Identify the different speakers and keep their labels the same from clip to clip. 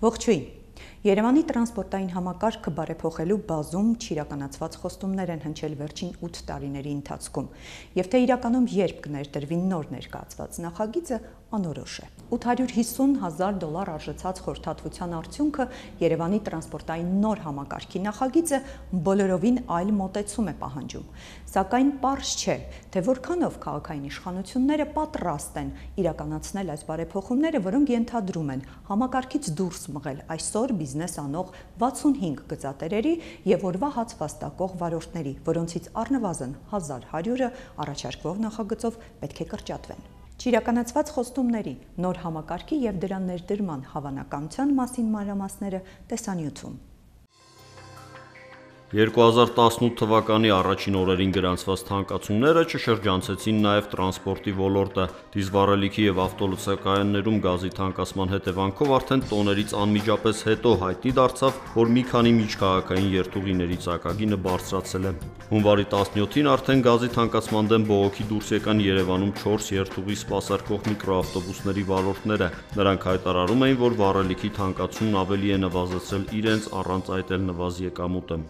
Speaker 1: Ողջույն։ Երևանի տրանսպորտային համակարգը բարեփոխելու բազում չիրականացված խոստումներ են հնչել վերջին 8 տարիների ընթացքում, եւ թե իրականում երբ կներդրվի նոր ներկայացված նախագիծը անորոշ է։ 850 հազար դոլար արժեցած խորհրդատվության արդյունքը Երևանի տրանսպորտային նոր համակարգի նախագիծը բոլորովին այլ մոտեցում է պահանջում։ Սակայն པարզ չէ, թե որքանով քաղաքային իշխանությունները պատրաստ են իրականացնել այս բարեփոխումները, որոնք ենթադրում են համակարգից դուրս մղել այսօր բիզնես անող 65 գծատերերի եւ օրվա հաց վաստակող վարորդների, որոնցից առնվազն 1100-ը առաջարկվող նախագծով պետք է կրճատվեն։ Չիրականացված խոստումների, նոր համակարգի եւ դրա ներդրման հավանականության մասին մանրամասները տեսանյութում։
Speaker 2: 2018 թվականի առաջին օրերին գրանցված թանկացումները չշրջանցեցին նաև տրանսպորտի ոլորտը։ Դիզվառելիքի եւ ավտոլցակայաններում գազի թանկացման հետևանքով արդեն տոներից անմիջապես հետո հայտնի դարձավ, որ մի քանի միջքաղաքային երթուղիների ցակագինը բարձրացել է։ Հունվարի 17-ին արդեն գազի թանկացման դեմ բողոքի դուրս եկան Երևանում 4 երթուղի սպասարկող միկրոավտոբուսների վարորդները։ Նրանք հայտարարում էին, որ վառելիքի թանկացումն ավելի է նվազեցրել իրենց առանց այդ էլ նվազ եկամուտը։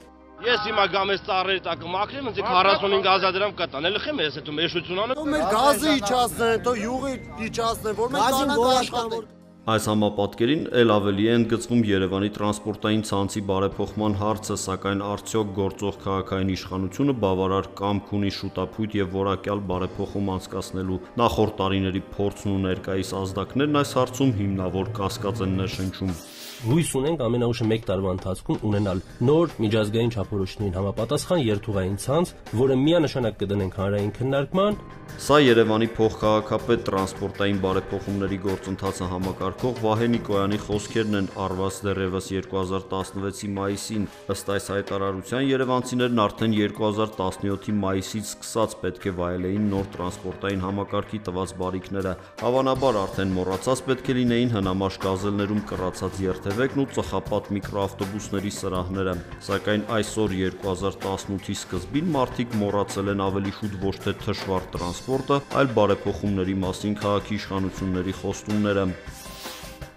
Speaker 3: Ես հիմա գամ ես ծառերի տակ մաքրեմ, ինձ 45 ազատերամ կտան։ Էլ խեմ ես հետո մեշություն անում։
Speaker 4: Մեր գազը իջացնեն, թո յուղը իջացնեն, որ մենք կանանք աշխատենք։
Speaker 2: Այս համապատկերին ել ավելի է ընդգծվում Երևանի տրանսպորտային ցանցի բարեփոխման հարցը, սակայն արդյոք գործող քաղաքային իշխանությունը բավարար կամք ունի շուտապույտ եւ որակյալ բարեփոխում անցկացնելու նախորդ տարիների փորձն ու ներկայիս ազդակներն այս հարցում հիմնավոր կասկած են ներշնչում
Speaker 5: հույս ունենք ամենաուշը 1 տարվա ընթացքում ունենալ նոր միջազգային չափորոշիչներին համապատասխան երթուղային ցանց, որը միանշանակ կդնենք հանրային քննարկման։
Speaker 2: Սա Երևանի փոխքաղաքապետ տրանսպորտային բարեփոխումների գործընթացը համակարգող Վահե Նիկոյանի խոսքերն են արված դեռևս 2016-ի մայիսին։ Ըստ այս հայտարարության երևանցիներն արդեն 2017-ի մայիսից սկսած պետք է վայելեին նոր տրանսպորտային համակարգի տված բարիքները։ Հավանաբար արդեն մոռացած պետք է լինեին հնամաշ գազելներում կռացած երթ թեթևեկն ու ծխապատ միկրոավտոբուսների սրահները, սակայն այսօր 2018-ի սկզբին մարդիկ մոռացել են ավելի շուտ ոչ թե թշվառ տրանսպորտը, այլ բարեփոխումների մասին քաղաքի իշխանությունների խոստումները։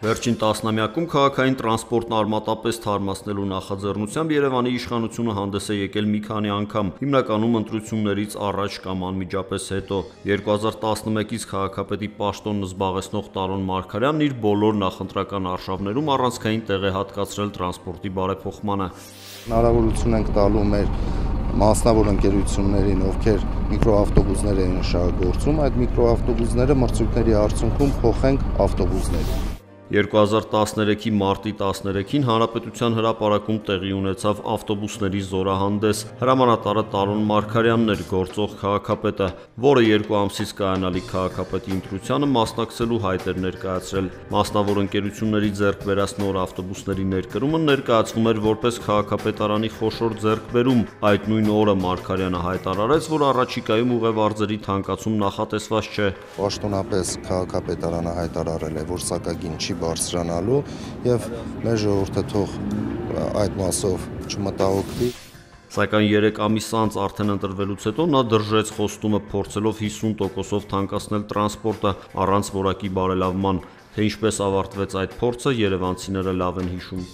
Speaker 2: Վերջին տասնամյակում քաղաքային տրանսպորտն արմատապես թարմացնելու նախաձեռնությամբ Երևանի իշխանությունը հանդես է եկել մի քանի անգամ, հիմնականում ընտրություններից առաջ կամ անմիջապես հետո։ 2011-ից քաղաքապետի պաշտոնն զբաղեցնող Տարոն Մարգարյանն իր բոլոր նախընտրական արշավներում առանցքային տեղ է հատկացրել տրանսպորտի բարեփոխմանը։
Speaker 4: Հնարավորություն ենք տալու մեր մասնավոր ընկերություններին, ովքեր միկրոավտոբուսներ են շահագործում, այդ միկրոավտոբուսները մրցույթների արդյունքում փոխենք ավտոբուսների։
Speaker 2: 2013-ի մարտի 13-ին Հանրապետության հրապարակում տեղի ունեցավ ավտոբուսների զորահանդես։ Հրամանատարը Տարոն Մարգարյանն էր գործող քաղաքապետը, որը երկու ամսից կայանալի քաղաքապետի ընտրությանը մասնակցելու հայտ էր ներկայացրել։ Մասնավոր ընկերությունների ձեռք վերած նոր ավտոբուսների ներկրումը ներկայացվում էր որպես քաղաքապետարանի խոշոր ձեռքբերում։ Այդ նույն օրը Մարգարյանը հայտարարեց, որ առաջիկայում ուղևարձերի թանկացում նախատեսված չէ։
Speaker 4: Պաշտոնապես քաղաքապետարանը հայտարարել է, որ սակագին չի բարձրանալու եւ մեր ժողովուրդը թող այդ մասով չմտահոգվի
Speaker 2: Սակայն 3 ամիս անց արդեն ընտրվելուց հետո նա դրժեց խոստումը փորձելով 50%-ով թանկացնել տրանսպորտը առանց որակի բարելավման, թե ինչպես ավարտվեց այդ փորձը Երևանցիները լավ են հիշում։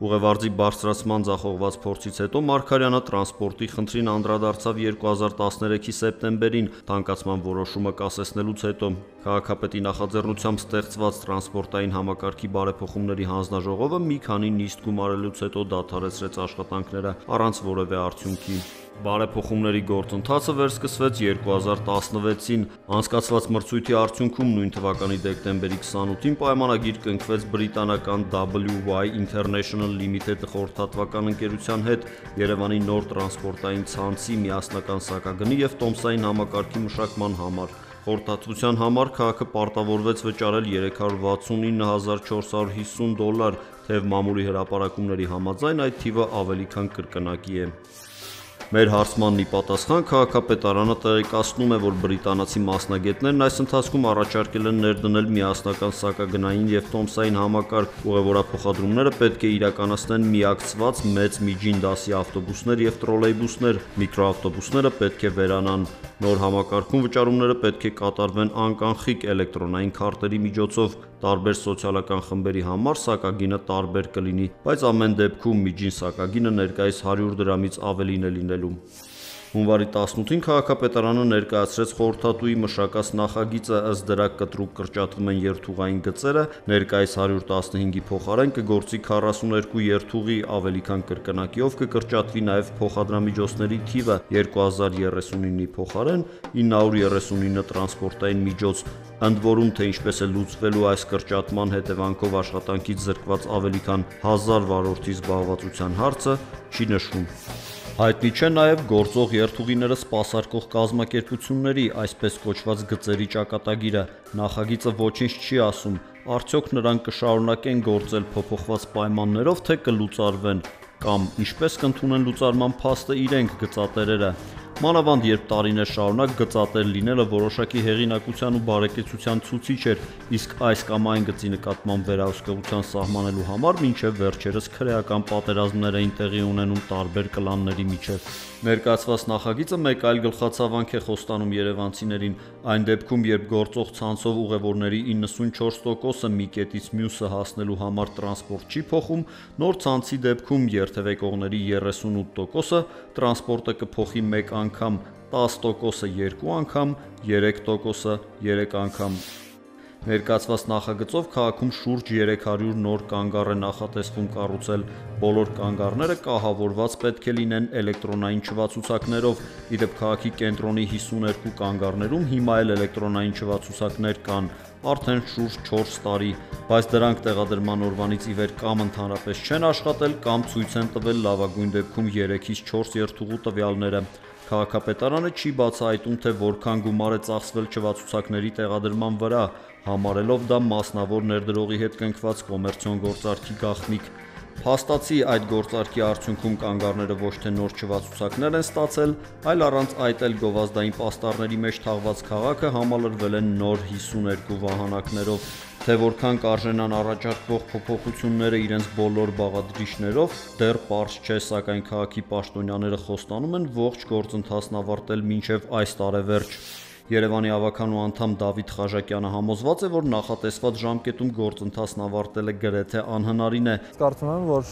Speaker 2: Ուղևարձի բարձրացման ձախողված փորձից հետո Մարկարյանը տրանսպորտի խնդրին անդրադարձավ 2013-ի սեպտեմբերին թանկացման որոշումը կասեցնելուց հետո։ Քաղաքապետի նախաձեռնությամբ ստեղծված տրանսպորտային համակարգի բարեփոխումների հանձնաժողովը մի քանի նիստ գումարելուց հետո դադարեցրեց աշխատանքները առանց որևէ արդյունքի։ Բարեփոխումների գործընթացը վերսկսվեց 2016-ին։ Անցկացված մրցույթի արդյունքում նույն թվականի դեկտեմբերի 28-ին պայմանագիր կնքվեց բրիտանական WY International Limited խորհրդատվական ընկերության հետ Երևանի նոր տրանսպորտային ցանցի միասնական սակագնի եւ տոմսային համակարգի մշակման համար։ Խորհրդատվության համար քաղաքը պարտավորվեց վճարել 369450 դոլար, թեև մամուլի հրապարակումների համաձայն այդ թիվը ավելի քան կրկնակի է։ Մեր հարցմանն ի պատասխան քաղաքապետարանը տեղեկացնում է, որ բրիտանացի մասնագետներն այս ընթացքում առաջարկել են ներդնել միասնական սակագնային եւ տոմսային համակարգ։ Ուղևորափոխադրումները պետք է իրականացնեն միակցված մեծ միջին դասի ավտոբուսներ եւ տրոլեյբուսներ, միկրոավտոբուսները պետք է վերանան։ Նոր համակարգում վճարումները պետք է կատարվեն անկանխիկ էլեկտրոնային քարտերի միջոցով։ Տարբեր սոցիալական խմբերի համար սակագինը տարբեր կլինի, բայց ամեն դեպքում միջին սակագինը ներկայիս 100 դրամից ավելին է լինելու։ Հունվարի 18-ին քաղաքապետարանը ներկայացրեց խորհրդատուի մշակած նախագիծը, ըստ դրա կտրուկ կրճատվում են երթուղային գծերը, ներկայիս 115-ի փոխարեն կգործի 42 երթուղի, ավելի քան կրկնակիով կկրճատվի նաև փոխադրամիջոցների թիվը 2039-ի փոխարեն 939 տրանսպորտային միջոց, ընդ որում թե ինչպես է լուծվելու այս կրճատման հետևանքով աշխատանքից զրկված ավելի քան 1000 վարորդի զբաղվածության հարցը չի նշվում։ Հայտնի չէ նաև գործող երթուղիները սպասարկող կազմակերպությունների, այսպես կոչված գծերի ճակատագիրը։ Նախագիծը ոչինչ չի ասում, արդյոք նրանք կշարունակեն գործել փոփոխված պայմաններով, թե կլուծարվեն, կամ ինչպես կընդունեն լուծարման փաստը իրենք գծատերերը։ Մանավանդ երբ տարիներ շարունակ գծատեր լինելը որոշակի հեղինակության ու բարեկեցության ցուցիչ էր, իսկ այս կամ այն գծի նկատմամբ վերահսկողության սահմանելու համար մինչև վերջերս քրեական պատերազմներ էին տեղի ունենում տարբեր կլանների միջև։ Ներկայացված նախագիծը մեկ այլ գլխացավանք է խոստանում երևանցիներին, այն դեպքում, երբ գործող ցանցով ուղևորների 94%-ը մի կետից մյուսը հասնելու համար տրանսպորտ չի փոխում, նոր ցանցի դեպքում երթևեկողների 38%-ը տրանսպորտը կփոխի մեկ անգամ, 10%-ը երկու անգամ, 3%-ը երեք անգամ։ Ներկայացված նախագծով քաղաքում շուրջ 300 նոր կանգառ է նախատեսվում կառուցել։ Բոլոր կանգառները կահավորված պետք է լինեն էլեկտրոնային չվացուցակներով։ Իդեպ քաղաքի կենտրոնի 52 կանգառներում հիմա էլ էլեկտրոնային չվացուցակներ կան, արդեն շուրջ 4 տարի, բայց դրանք տեղադրման օրվանից ի վեր կամ ընդհանրապես չեն աշխատել, կամ ցույց են տվել լավագույն դեպքում 3-ից 4 երթուղու տվյալները։ Քաղաքապետարանը չի բացահայտում, թե որքան գումար է ծախսվել չվացուցակների տեղադրման վրա, համարելով դա մասնավոր ներդրողի հետ կնքված կոմերցիոն գործարքի գաղտնիք։ Փաստացի այդ գործարքի արդյունքում կանգառները ոչ թե նոր չվացուցակներ են ստացել, այլ առանց այդ էլ գովազդային պաստառների մեջ թաղված քաղաքը համալրվել են նոր 52 վահանակներով, թե որքան կարժենան առաջարկվող փոփոխությունները իրենց բոլոր բաղադրիչներով դեռ པարզ չէ, սակայն քաղաքի պաշտոնյաները խոստանում են ողջ գործընթացն ավարտել մինչև այս տարեվերջ։ Երևանի ավականու անդամ Դավիթ Խաժակյանը համոզված է, որ նախատեսված ժամկետում գործընթացն ավարտելը գրեթե անհնարին է։
Speaker 6: Կարծում եմ, որ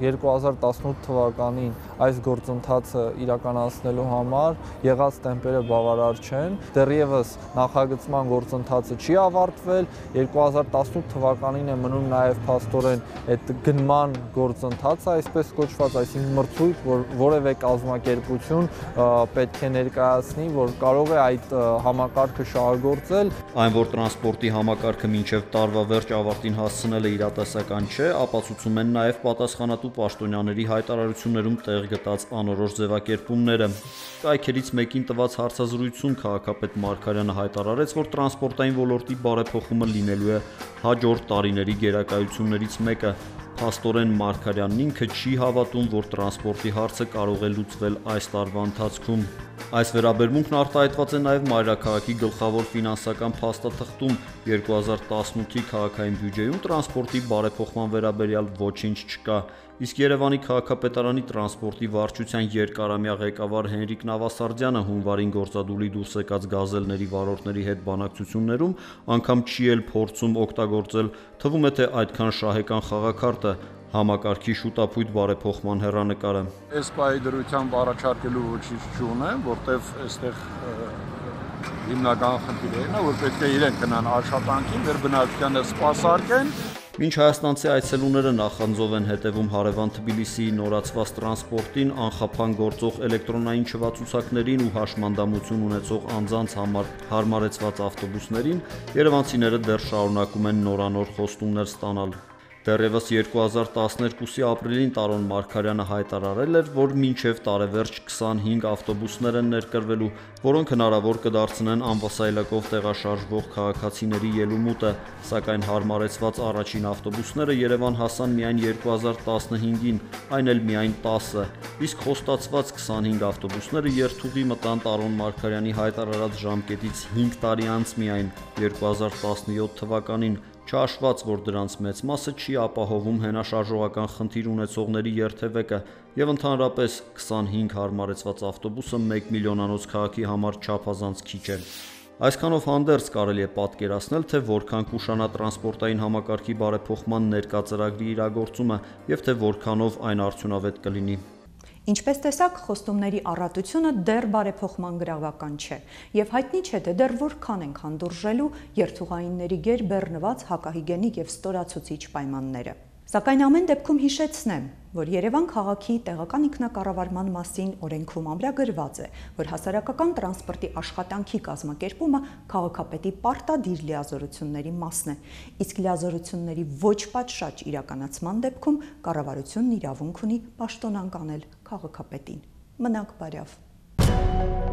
Speaker 6: 2018 թվականին այս գործընթացը իրականացնելու համար եղած տեմպերը բավարար չեն։ Դեռևս նախագծման գործընթացը չի ավարտվել։ 2018 թվականին է մնում նաև փաստորեն այդ գնման գործընթացը, այսպես կոչված, այսինքն մրցույթ, որ որևէ կազմակերպություն պետք է ներկայացնի, որ կարող է այդ համակարգը շահագործել։
Speaker 2: Այն, որ տրանսպորտի համակարգը մինչև տարվա վերջ ավարտին հասցնելը իրատեսական չէ, ապացուցում են նաև պատասխանատու պաշտոնյաների հայտարարություններում տեղ գտած անորոշ ձևակերպումները։ Կայքերից մեկին տված հարցազրույցում քաղաքապետ Մարկարյանը հայտարարեց, որ տրանսպորտային ոլորտի բարեփոխումը լինելու է հաջորդ տարիների գերակայություններից մեկը, Փաստորեն Մարկարյանն ինքը չի հավատում, որ տրանսպորտի հարցը կարող է լուծվել այս տարվա ընթացքում։ Այս վերաբերմունքն արտահայտված է նաև Մայրաքաղաքի գլխավոր ֆինանսական փաստաթղթում. 2018-ի քաղաքային բյուջեում տրանսպորտի բարեփոխման վերաբերյալ ոչինչ չկա, իսկ Երևանի քաղաքապետարանի տրանսպորտի վարչության երկարամյա ղեկավար Հենրիկ Նավասարդյանը հունվարին գործադուլի դուրս եկած գազելների վարորդների հետ բանակցություններում անգամ չի էլ փորձում օգտագործել, թվում է թե այդքան շահեկան խաղակարտը համակարգի շուտապույտ բարեփոխման հերանեկարը։
Speaker 7: Այս պահի դրությամբ առաջարկելու ոչինչ չունեմ, որտեվ այստեղ հիմնական խնդիրը նա որ պետք է իրենք գնան աշխատանքին, մեր բնակչությանը սպասարկեն
Speaker 2: Մինչ հայաստանցի այցելուները նախանձով են հետևում հարևան Թբիլիսիի նորացված տրանսպորտին, անխափան գործող էլեկտրոնային չվացուցակներին ու հաշմանդամություն ունեցող անձանց համար հարմարեցված ավտոբուսներին, երևանցիները դեռ շարունակում են նորանոր խոստումներ ստանալ։ Դեռևս 2012-ի ապրիլին Տարոն Մարգարյանը հայտարարել էր, որ մինչև տարեվերջ 25 ավտոբուսներ են ներկրվելու, որոնք հնարավոր կդարձնեն անվասայլակով տեղաշարժվող քաղաքացիների ելումուտը, սակայն հարմարեցված առաջին ավտոբուսները Երևան հասան միայն 2015-ին, այն էլ միայն 10-ը, իսկ խոստացված 25 ավտոբուսները երթուղի մտան Տարոն Մարգարյանի հայտարարած ժամկետից 5 տարի անց միայն 2017 թվականին չհաշված, որ դրանց մեծ մասը չի ապահովում հենաշարժողական խնդիր ունեցողների երթևեկը եւ ընդհանրապես 25 հարմարեցված ավտոբուսը 1 միլիոնանոց քաղաքի համար չափազանց քիչ է։ Այսքանով հանդերձ կարելի է պատկերացնել, թե որքան կուշանա տրանսպորտային համակարգի բարեփոխման ներկա ծրագրի իրագործումը եւ թե որքանով այն արդյունավետ կլինի։
Speaker 1: Ինչպես տեսակ, խոստումների առատությունը դեռ բարեփոխման գրավական չէ, եւ հայտնի չէ, թե դեռ որքան են հանդուրժելու երթուղայինների գեր բեռնված հակահիգենիկ եւ ստորացուցիչ պայմանները։ Սակայն ամեն դեպքում հիշեցնեմ, որ Երևան քաղաքի տեղական ինքնակառավարման մասին օրենքում ամրագրված է, որ հասարակական տրանսպորտի աշխատանքի կազմակերպումը քաղաքապետի պարտադիր լիազորությունների մասն է, իսկ լիազորությունների ոչ պատշաճ իրականացման դեպքում կառավարությունն իրավունք ունի պաշտոնանկ անել քաղաքապետին։ Մնանք բարյավ։